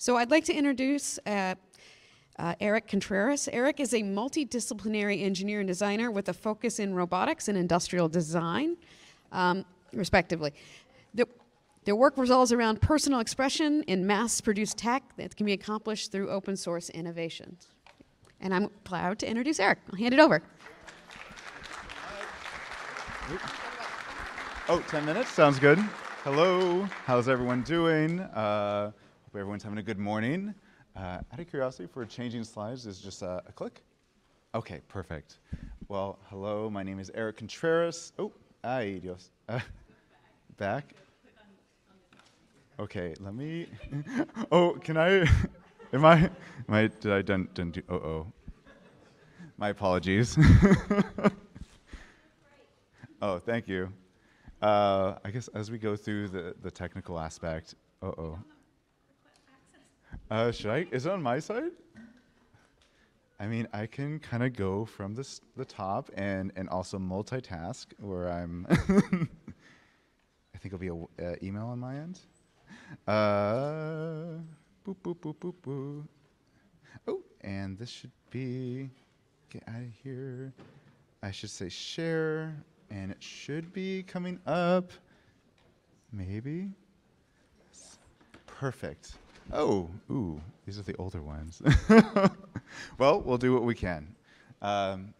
So I'd like to introduce uh, uh, Erik Contreras. Erik is a multidisciplinary engineer and designer with a focus in robotics and industrial design, um, respectively. The, their work revolves around personal expression in mass produced tech that can be accomplished through open source innovation. And I'm proud to introduce Erik. I'll hand it over. Oh, 10 minutes? Sounds good. Hello. How's everyone doing? Uh, hope everyone's having a good morning. Uh, out of curiosity, for changing slides, is just a, a click? Okay, perfect. Well, hello. My name is Erik Contreras. Oh, ay Dios. Uh, back. Okay, let me. oh, can I? Am I? Am I? Did I done? done do, oh, oh. My apologies. oh, thank you. Uh, I guess as we go through the, the technical aspect, uh oh. Uh, should I? Is it on my side? I mean, I can kind of go from the the top and and also multitask where I'm. I think it'll be a uh, email on my end. Uh, boop boop boop boop boop. Oh, and this should be. Get out of here. I should say share, and it should be coming up. Maybe. Perfect. Oh, ooh, these are the older ones. well, we'll do what we can. Um,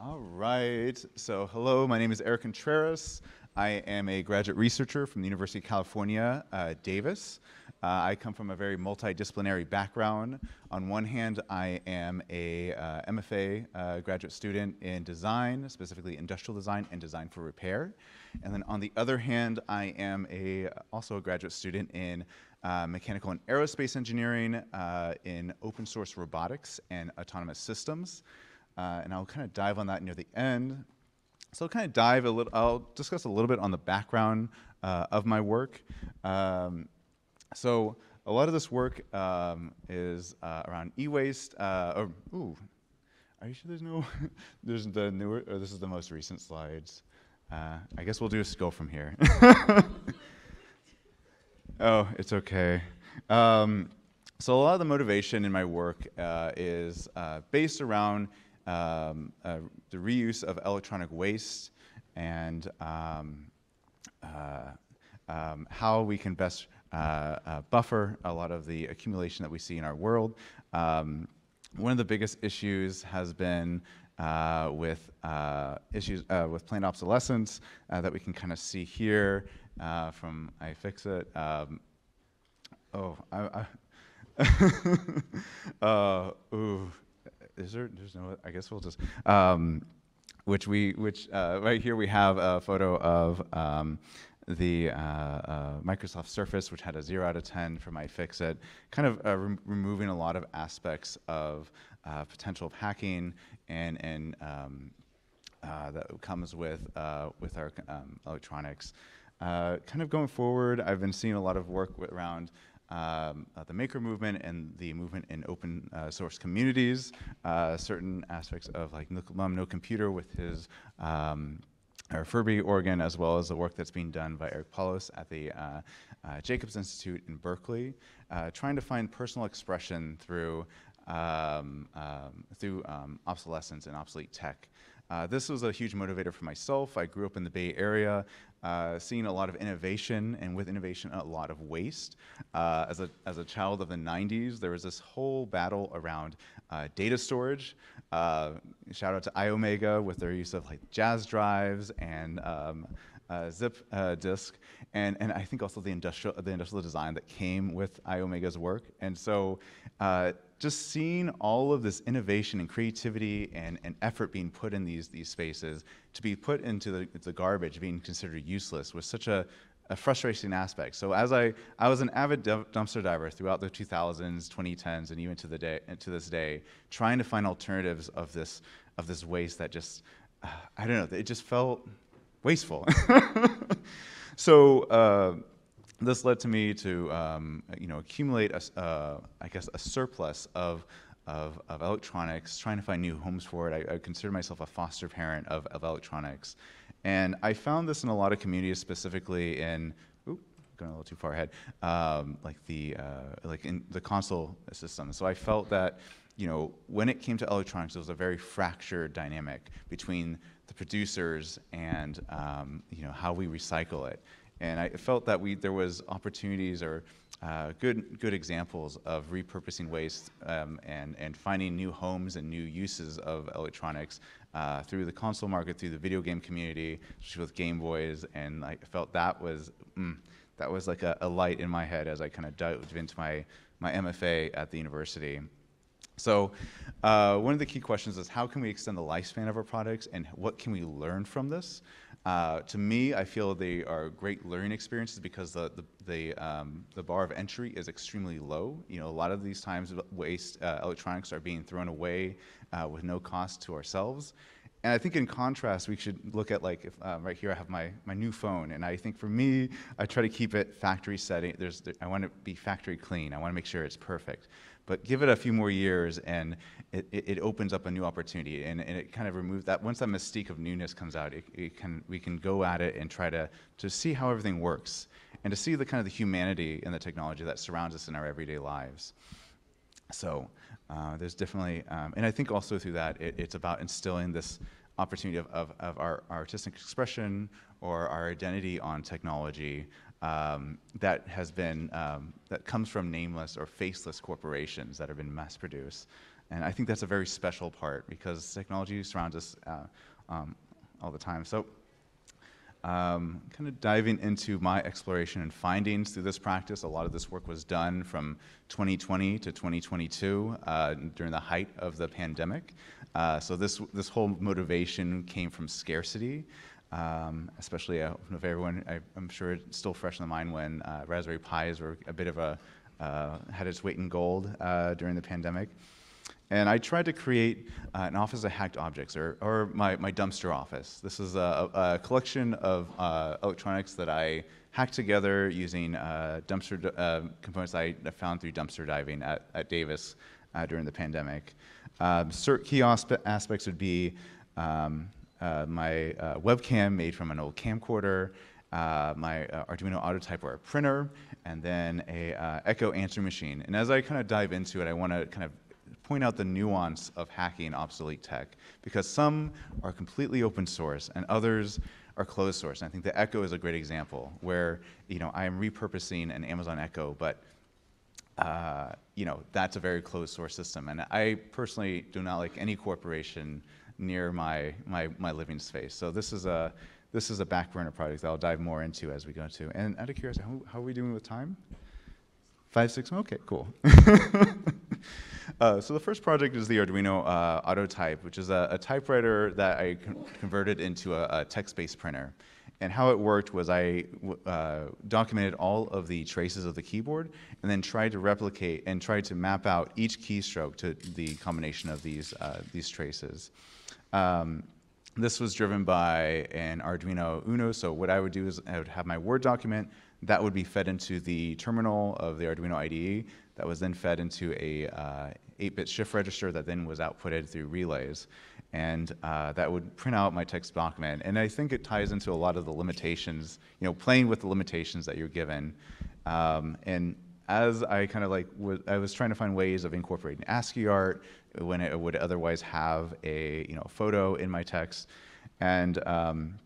all right. So, hello, my name is Erik Contreras. I am a graduate researcher from the University of California, uh, Davis. Uh, I come from a very multidisciplinary background. On one hand, I am a uh, MFA uh, graduate student in design, specifically industrial design and design for repair. And then on the other hand, I am a, also a graduate student in uh, mechanical and aerospace engineering uh, in open source robotics and autonomous systems. Uh, and I'll kind of dive on that near the end. So I'll kind of dive a little, I'll discuss a little bit on the background of my work. Um, so a lot of this work um, is uh, around e-waste. Uh, or, ooh, are you sure there's no? there's the newer, or this is the most recent slides. Uh, I guess we'll just go from here. oh, it's okay. Um, so a lot of the motivation in my work uh, is uh, based around um, uh, the reuse of electronic waste and um, um how we can best uh, uh, buffer a lot of the accumulation that we see in our world. Um, one of the biggest issues has been uh, with uh, issues uh, with planned obsolescence uh, that we can kind of see here from iFixit. Um, oh, I, I ooh, is there? There's no. I guess we'll just. Um, which we, which right here we have a photo of um, the uh, uh, Microsoft Surface, which had a 0 out of 10 for iFixit, kind of uh, re removing a lot of aspects of uh, potential of hacking and, and um, uh, that comes with, uh, with our um, electronics. kind of going forward, I've been seeing a lot of work around um, uh, the maker movement and the movement in open uh, source communities, uh, certain aspects of like Mum No Computer with his um, or Furby, Organ, as well as the work that's being done by Eric Paulos at the uh, uh, Jacobs Institute in Berkeley, uh, trying to find personal expression through, um, um, through um, obsolescence and obsolete tech. Uh, this was a huge motivator for myself. I grew up in the Bay Area, uh, seeing a lot of innovation, and with innovation, a lot of waste. Uh, as, a, as a child of the 90s, there was this whole battle around uh, data storage. Uh, shout out to iOmega with their use of like Jaz drives and um, uh, zip disk, and, and I think also the industrial, the industrial design that came with iOmega's work. And so just seeing all of this innovation and creativity and, and effort being put in these, these spaces to be put into the, the garbage, being considered useless, was such a, a frustrating aspect. So as I, I was an avid dumpster diver throughout the 2000s, 2010s, and even to the day, to this day, trying to find alternatives of this, of this waste that just, uh, I don't know, it just felt wasteful. so uh, this led to me to um, you know accumulate a, uh, I guess a surplus of, of, of electronics, trying to find new homes for it. I, I consider myself a foster parent of, of electronics, and I found this in a lot of communities, specifically in. Going a little too far ahead, um, like the uh, like in the console system. So I felt that you know when it came to electronics, it was a very fractured dynamic between the producers and um, you know how we recycle it. And I felt that we there was opportunities or uh, good good examples of repurposing waste um, and and finding new homes and new uses of electronics uh, through the console market, through the video game community, with Game Boys, and I felt that was mm, that was like a, a, light in my head as I kind of dove into my my MFA at the university. So uh, one of the key questions is how can we extend the lifespan of our products and what can we learn from this? Uh, to me, I feel they are great learning experiences because the the the, um, the, bar of entry is extremely low. You know, a lot of these times waste uh, electronics are being thrown away uh, with no cost to ourselves. And I think in contrast, we should look at like, if, uh, right here I have my, my new phone, and I think for me, I try to keep it factory setting. There's, I want to be factory clean. I want to make sure it's perfect. But give it a few more years, and it, it, opens up a new opportunity, and, and it kind of removes that. Once that mystique of newness comes out, it, it can, we can go at it and try to, to see how everything works, and to see the kind of the humanity in the technology that surrounds us in our everyday lives. So uh, there's definitely, um, and I think also through that, it, it's about instilling this opportunity of, of, of our, our, artistic expression or our identity on technology um, that has been, um, that comes from nameless or faceless corporations that have been mass produced. And I think that's a very special part because technology surrounds us uh, um, all the time. So um, kind of diving into my exploration and findings through this practice. A lot of this work was done from 2020 to 2022 uh, during the height of the pandemic. Uh, so this, this whole motivation came from scarcity. Um, especially uh, if everyone, I, am sure it's still fresh in the mind when uh, Raspberry Pis were a bit of a, uh, had its weight in gold uh, during the pandemic. And I tried to create uh, an office of hacked objects, or, or my, my dumpster office. This is a, a collection of uh, electronics that I hacked together using uh, dumpster components I found through dumpster diving at, at Davis during the pandemic. Um, key aspects would be um, uh, my webcam made from an old camcorder, my Arduino Autotype or a printer, and then a Echo answer machine. And as I kind of dive into it, I want to kind of point out the nuance of hacking obsolete tech because some are completely open source and others are closed source. And I think the Echo is a great example where you know I am repurposing an Amazon Echo, but uh, you know that's a very closed source system. And I personally do not like any corporation near my my, my living space. So this is a this is a back burner project that I'll dive more into as we go to. And out of curiosity, how, how are we doing with time? Five, six, okay, cool. uh, so the first project is the Arduino uh, Autotype, which is a, a typewriter that I con converted into a, a text-based printer. And how it worked was I uh, documented all of the traces of the keyboard and then tried to replicate and tried to map out each keystroke to the combination of these, uh, these traces. Um, this was driven by an Arduino Uno, so what I would do is I would have my Word document, that would be fed into the terminal of the Arduino IDE, that was then fed into a 8-bit uh, shift register that then was outputted through relays. And uh, that would print out my text document. And I think it ties into a lot of the limitations, you know, playing with the limitations that you're given. Um, and as I kind of like, I was trying to find ways of incorporating ASCII art when it would otherwise have a, you know, photo in my text. And um,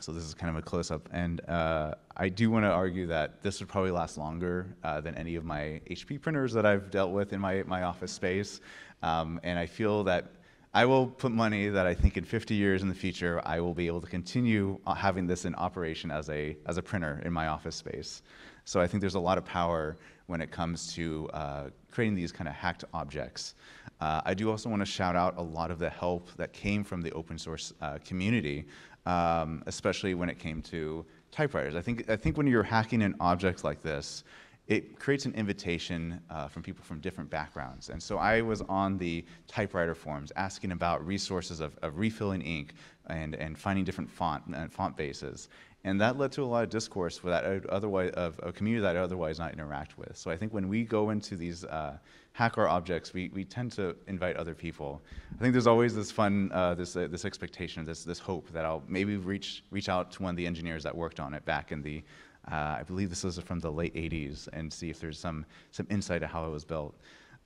so this is kind of a close-up. And uh, I do want to argue that this would probably last longer uh, than any of my HP printers that I've dealt with in my, my office space. Um, and I feel that I will put money that I think in 50 years in the future, I will be able to continue uh, having this in operation as a, as a printer in my office space. So I think there's a lot of power when it comes to uh, creating these kind of hacked objects. Uh, I do also want to shout out a lot of the help that came from the open source uh, community, um, especially when it came to typewriters. I think, I think when you're hacking an object like this, it creates an invitation uh, from people from different backgrounds. And so I was on the typewriter forums asking about resources of, of refilling ink and, and finding different font, uh, font bases. And that led to a lot of discourse that otherwise, of a community that I otherwise not interact with. So I think when we go into these uh, hack our objects, we, we tend to invite other people. I think there's always this fun, uh, this, uh, this expectation, this, this hope that I'll maybe reach, reach out to one of the engineers that worked on it back in the uh, I believe this is from the late 80s, and see if there's some, some insight of how it was built.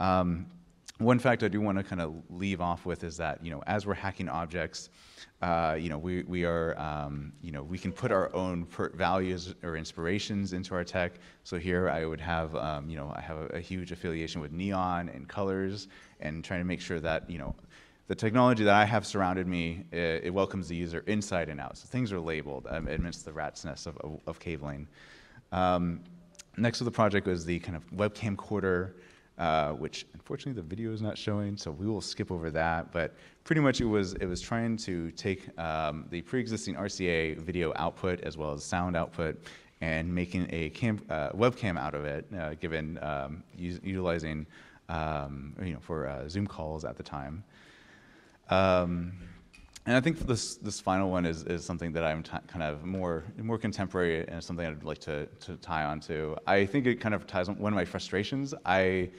Um, one fact I do want to kind of leave off with is that, you know, as we're hacking objects, uh, you know, we, we are, um, you know, we can put our own values or inspirations into our tech. So here I would have, um, you know, I have a, a huge affiliation with neon and colors and trying to make sure that, you know, the technology that I have surrounded me, it, it welcomes the user inside and out. So things are labeled um, amidst the rat's nest of, of, of cabling. Um, next to the project was the kind of webcam quarter uh, which unfortunately the video is not showing, so we will skip over that. But pretty much it was it was trying to take um, the pre-existing RCA video output as well as sound output and making a cam, uh, webcam out of it, uh, given um, utilizing um, you know for uh, Zoom calls at the time. Um, and I think this this final one is, is something that I'm kind of more more contemporary and something I'd like to, to tie onto. I think it kind of ties on one of my frustrations. I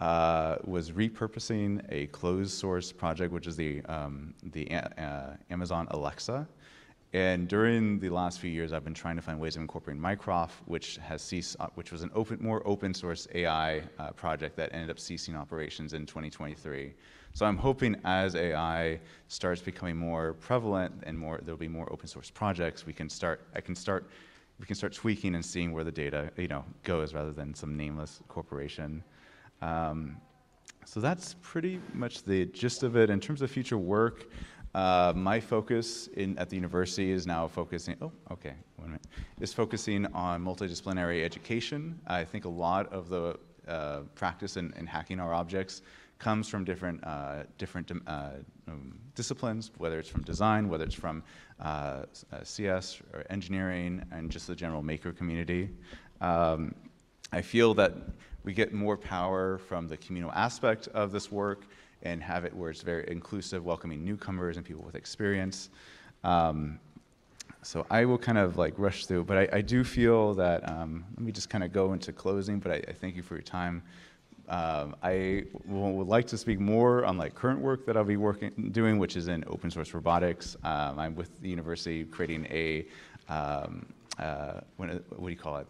uh, was repurposing a closed source project, which is the um, the uh, Amazon Alexa. And during the last few years, I've been trying to find ways of incorporating Mycroft, which has ceased, uh, which was an open, more open source AI uh, project that ended up ceasing operations in 2023. So I'm hoping as AI starts becoming more prevalent and more, there'll be more open source projects. We can start. I can start. We can start tweaking and seeing where the data, you know, goes rather than some nameless corporation. Um, so that's pretty much the gist of it. In terms of future work, uh, my focus in, at the university is now focusing, oh, okay, one minute, is focusing on multidisciplinary education. I think a lot of the uh, practice in, in, hacking our objects comes from different, uh, different uh, um, disciplines, whether it's from design, whether it's from uh, uh, CS or engineering, and just the general maker community. Um, I feel that we get more power from the communal aspect of this work and have it where it's very inclusive, welcoming newcomers and people with experience. Um, so I will kind of like rush through, but I, I do feel that, um, let me just kind of go into closing, but I, I thank you for your time. Um, I would like to speak more on like current work that I'll be working doing, which is in open source robotics. Um, I'm with the university creating a um, uh, what, what, do you call it?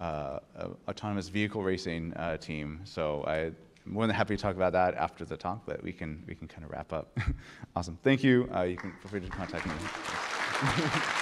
Uh, autonomous vehicle racing uh, team. So I'm more than happy to talk about that after the talk, but we can we can kind of wrap up. awesome. Thank you. Uh, you can feel free to contact me.